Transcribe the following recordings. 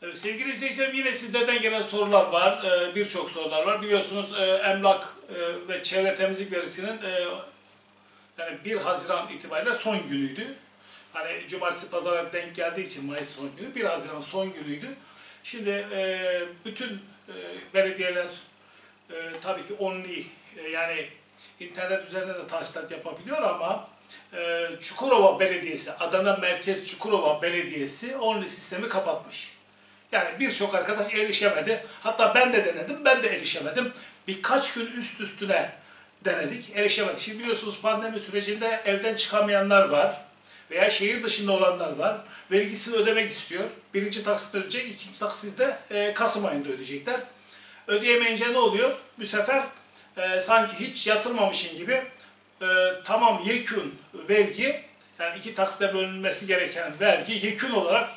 Sevgili izleyicilerim yine sizlerden gelen sorular var. Ee, Birçok sorular var. Biliyorsunuz e, emlak e, ve çevre temizlik verisinin e, yani 1 Haziran itibariyle son günüydü. Hani cumartesi pazara denk geldiği için Mayıs son günü 1 Haziran son günüydü. Şimdi bütün belediyeler tabii ki only yani internet üzerinden de tahsilat yapabiliyor ama Çukurova Belediyesi, Adana Merkez Çukurova Belediyesi only sistemi kapatmış. Yani birçok arkadaş erişemedi. Hatta ben de denedim, ben de erişemedim. Birkaç gün üst üstüne denedik, erişemedik. Şimdi biliyorsunuz pandemi sürecinde evden çıkamayanlar var veya şehir dışında olanlar var. Vergisini ödemek istiyor. Birinci taksit ödeyecek, ikinci taksit de e, Kasım ayında ödeyecekler. Ödeyemeyince ne oluyor? Bu sefer e, sanki hiç yatırmamışın gibi e, tamam yekün vergi, yani iki taksite bölünmesi gereken vergi yekün olarak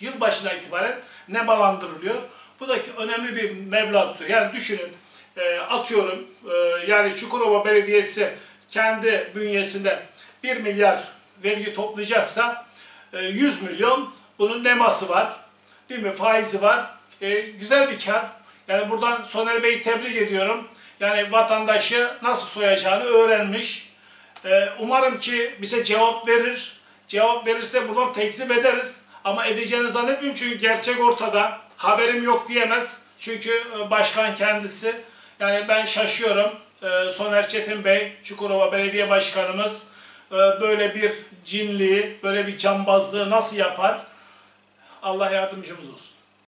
yıl başına itibaren nemalandırılıyor. Bu da ki önemli bir meblağ. Yani düşünün e, atıyorum e, yani Çukurova Belediyesi kendi bünyesinde 1 milyar vergi toplayacaksa e, 100 milyon bunun neması var. Değil mi? Faizi var. E, güzel bir kar. Yani buradan Soner Bey'i tebrik ediyorum. Yani vatandaşı nasıl soyacağını öğrenmiş. E, umarım ki bize cevap verir. Cevap verirse buradan tekzip ederiz. Ama edeceğini zannetmiyorum çünkü gerçek ortada. Haberim yok diyemez. Çünkü e, başkan kendisi. Yani ben şaşıyorum. E, Soner Çetin Bey, Çukurova Belediye Başkanımız e, böyle bir cinliği, böyle bir cambazlığı nasıl yapar? Allah yardımcımız olsun.